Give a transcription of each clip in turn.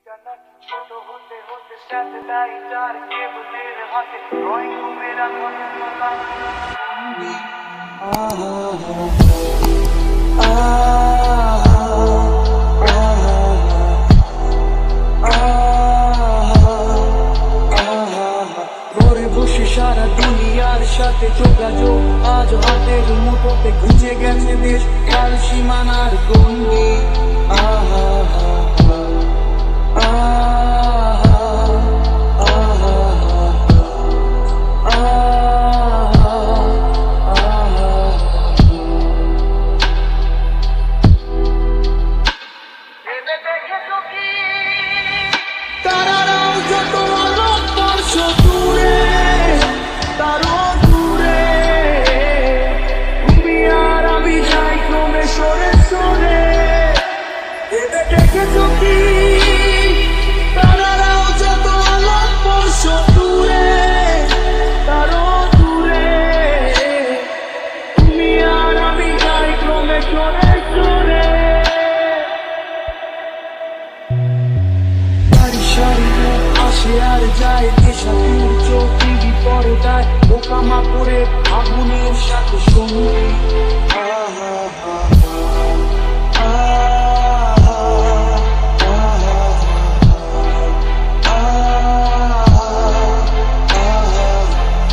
ঠিকানা ছোট হতে হতে স্যাটেলাইট আর কেবলের হাতে ড্রয়িং রুমের এখন ঘরে বসে সারা দুনিয়ার সাথে যোগাযোগ আজ হাতের মুঠোতে গুঁজে গেছে দেশ কাল সীমানার গন্ডি সে যায় দেশা দূর চৌকি বিপরে যায় পোকামা করে আগুনের সাথে সময়।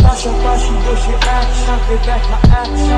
পাশাপাশি বসে একসাথে দেখা, একসাথে